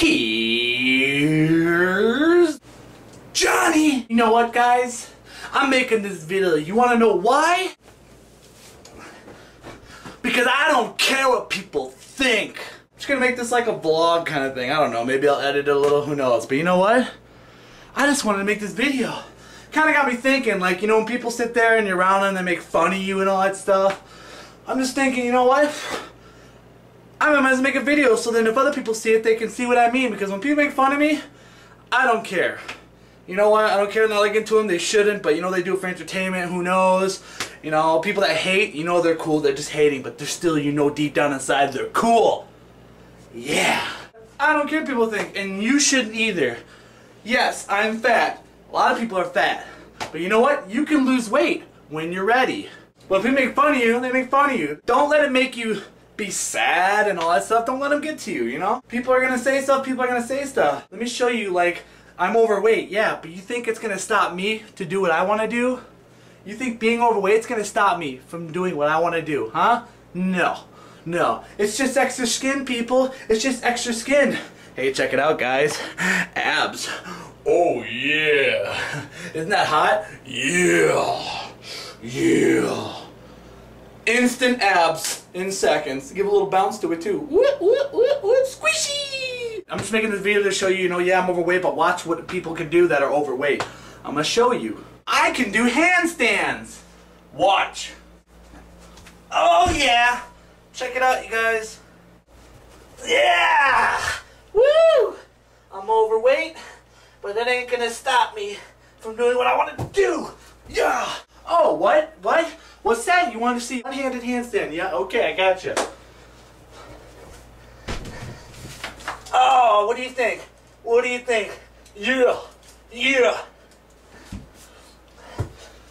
Here's Johnny! You know what, guys? I'm making this video. You want to know why? Because I don't care what people think. I'm just gonna make this like a vlog kind of thing. I don't know. Maybe I'll edit it a little. Who knows? But you know what? I just wanted to make this video. Kind of got me thinking, like, you know, when people sit there and you're around them, they make fun of you and all that stuff. I'm just thinking, you know what? I might as well make a video so then if other people see it, they can see what I mean. Because when people make fun of me, I don't care. You know what? I don't care. Not like into them. They shouldn't. But you know they do it for entertainment. Who knows? You know, people that hate, you know they're cool. They're just hating. But they're still, you know, deep down inside, they're cool. Yeah. I don't care what people think. And you shouldn't either. Yes, I'm fat. A lot of people are fat. But you know what? You can lose weight when you're ready. Well, if they make fun of you, they make fun of you. Don't let it make you be sad and all that stuff. Don't let them get to you, you know? People are gonna say stuff, people are gonna say stuff. Let me show you, like, I'm overweight, yeah, but you think it's gonna stop me to do what I wanna do? You think being overweight is gonna stop me from doing what I wanna do, huh? No. No. It's just extra skin, people. It's just extra skin. Hey, check it out, guys. Abs. Oh, yeah. Isn't that hot? Yeah. Yeah. Instant abs in seconds. Give a little bounce to it too. Whoop, whoop, whoop, whoop, squishy! I'm just making this video to show you, you know, yeah, I'm overweight, but watch what people can do that are overweight. I'm gonna show you. I can do handstands. Watch. Oh yeah. Check it out, you guys. Yeah! Woo! I'm overweight, but that ain't gonna stop me from doing what I want to do. Yeah! Oh, what? What? What's that? You want to see one-handed handstand? Yeah, okay, I gotcha. Oh, what do you think? What do you think? Yeah, yeah.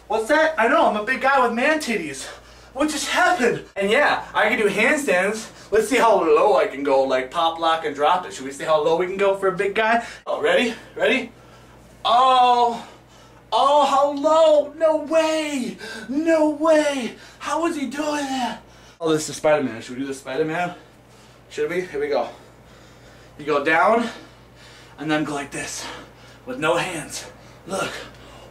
What's that? I know, I'm a big guy with man titties. What just happened? And yeah, I can do handstands. Let's see how low I can go, like pop, lock, and drop it. Should we see how low we can go for a big guy? Oh, ready? Ready? Oh, oh, how low? No way! No way! How is he doing that? Oh, this is Spider-Man. Should we do the Spider-Man? Should we? Here we go. You go down, and then go like this, with no hands. Look.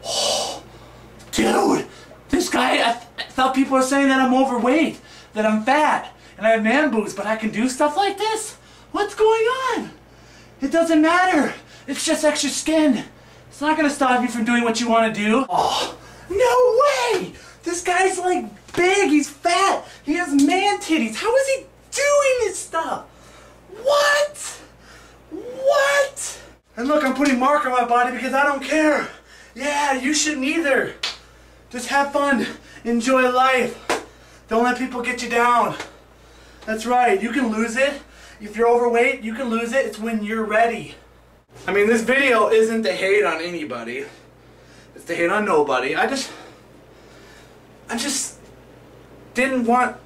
Oh, dude, this guy, I, th I thought people were saying that I'm overweight, that I'm fat, and I have man boobs, but I can do stuff like this? What's going on? It doesn't matter. It's just extra skin. It's not gonna stop you from doing what you want to do. Oh, no way! This guy's like big, he's fat, he has man titties. How is he doing this stuff? What? What? And look, I'm putting mark on my body because I don't care. Yeah, you shouldn't either. Just have fun. Enjoy life. Don't let people get you down. That's right. You can lose it. If you're overweight, you can lose it. It's when you're ready. I mean, this video isn't to hate on anybody. It's to hate on nobody. I just... I just didn't want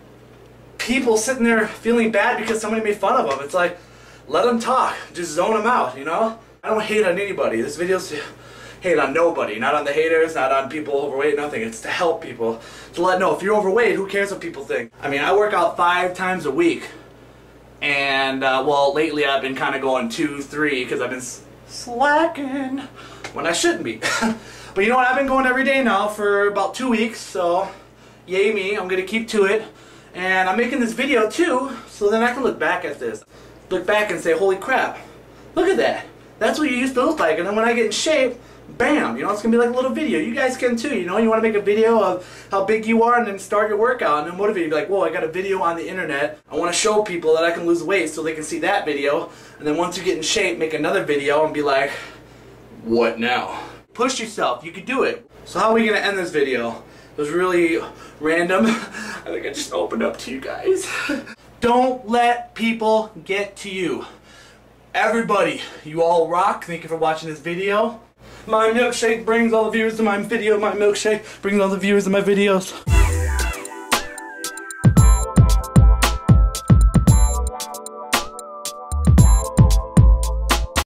people sitting there feeling bad because somebody made fun of them. It's like, let them talk. Just zone them out, you know? I don't hate on anybody. This video's to hate on nobody. Not on the haters, not on people overweight, nothing. It's to help people. To let know, if you're overweight, who cares what people think? I mean, I work out five times a week. And, uh, well, lately I've been kind of going two, three, because I've been slacking when I shouldn't be. but you know what? I've been going every day now for about two weeks, so yay me. I'm going to keep to it. And I'm making this video too, so then I can look back at this. Look back and say, holy crap, look at that. That's what you used to look like. And then when I get in shape, bam, you know, it's going to be like a little video. You guys can too, you know, you want to make a video of how big you are and then start your workout and then motivate you. Be like, whoa, I got a video on the internet. I want to show people that I can lose weight so they can see that video. And then once you get in shape, make another video and be like, what now? Push yourself. You can do it. So how are we going to end this video? It was really random. I think I just opened up to you guys. Don't let people get to you. Everybody, you all rock. Thank you for watching this video. My milkshake brings all the viewers to my video. My milkshake brings all the viewers to my videos.